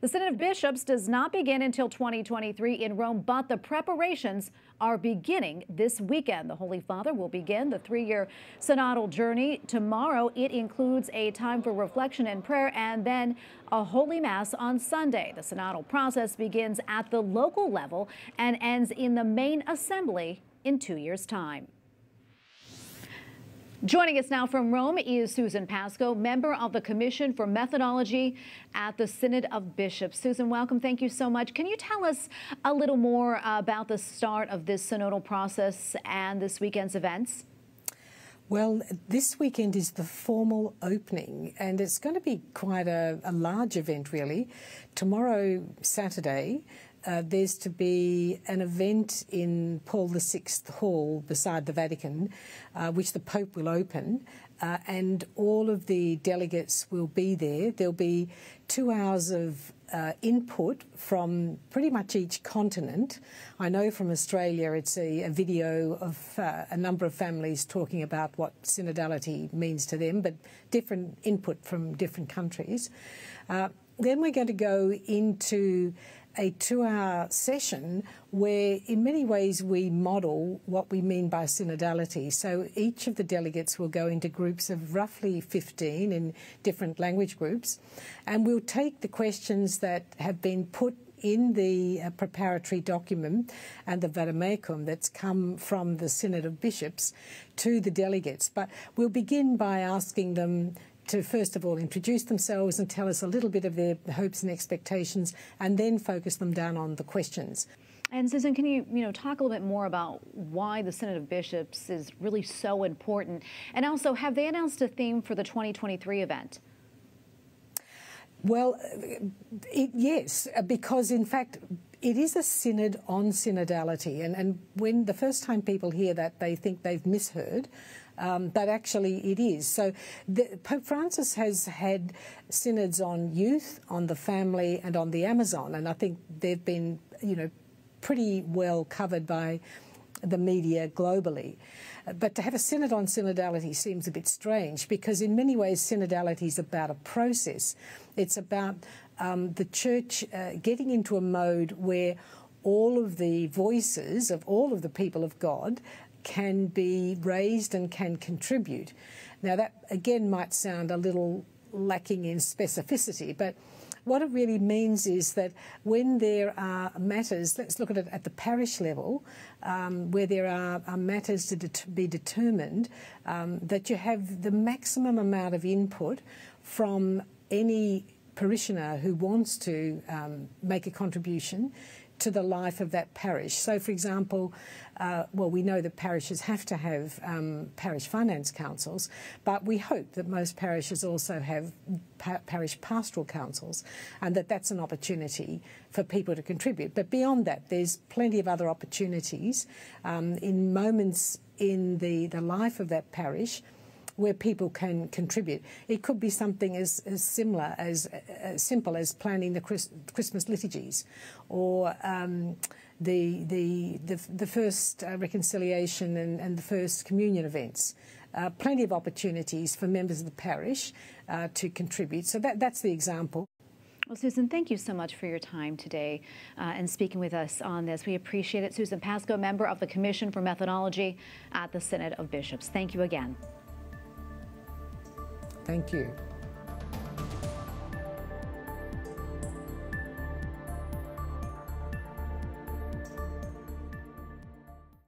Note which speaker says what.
Speaker 1: The Synod of Bishops does not begin until 2023 in Rome, but the preparations are beginning this weekend. The Holy Father will begin the three year synodal journey tomorrow. It includes a time for reflection and prayer and then a Holy Mass on Sunday. The synodal process begins at the local level and ends in the main assembly in two years' time. Joining us now from Rome is Susan Pascoe, member of the Commission for Methodology at the Synod of Bishops. Susan, welcome. Thank you so much. Can you tell us a little more about the start of this synodal process and this weekend's events?
Speaker 2: Well, this weekend is the formal opening, and it's going to be quite a, a large event, really. Tomorrow, Saturday, uh, there's to be an event in Paul VI Hall beside the Vatican, uh, which the Pope will open, uh, and all of the delegates will be there. There'll be two hours of uh, input from pretty much each continent. I know from Australia it's a, a video of uh, a number of families talking about what synodality means to them, but different input from different countries. Uh, then we're going to go into a two hour session where, in many ways, we model what we mean by synodality. So each of the delegates will go into groups of roughly 15 in different language groups, and we'll take the questions that have been put in the uh, preparatory document and the vademecum that's come from the Synod of Bishops to the delegates. But we'll begin by asking them to first of all introduce themselves and tell us a little bit of their hopes and expectations, and then focus them down on the questions.
Speaker 1: And Susan, can you you know talk a little bit more about why the Synod of Bishops is really so important, and also have they announced a theme for the 2023 event?
Speaker 2: Well, it, yes, because in fact it is a synod on synodality, and, and when the first time people hear that, they think they've misheard um, but actually it is. So the, Pope Francis has had synods on youth, on the family, and on the Amazon, and I think they've been, you know, pretty well covered by the media globally. But to have a synod on synodality seems a bit strange because, in many ways, synodality is about a process. It's about um, the church uh, getting into a mode where all of the voices of all of the people of God can be raised and can contribute. Now, that again might sound a little lacking in specificity, but what it really means is that when there are matters, let's look at it at the parish level, um, where there are, are, matters to det be determined, um, that you have the maximum amount of input from any parishioner who wants to um, make a contribution to the life of that parish. So, for example, uh, well, we know that parishes have to have um, parish finance councils, but we hope that most parishes also have pa parish pastoral councils and that that's an opportunity for people to contribute. But beyond that, there's plenty of other opportunities um, in moments in the, the life of that parish where people can contribute. It could be something as, as similar as, as simple as planning the Chris, Christmas liturgies, or um, the, the, the, the first uh, reconciliation and, and, the first communion events. Uh, plenty of opportunities for members of the parish uh, to contribute. So that, that's the example.
Speaker 1: Well, Susan, thank you so much for your time today uh, and speaking with us on this. We appreciate it. Susan Pascoe, member of the Commission for Methodology at the Synod of Bishops. Thank you again.
Speaker 2: Thank you.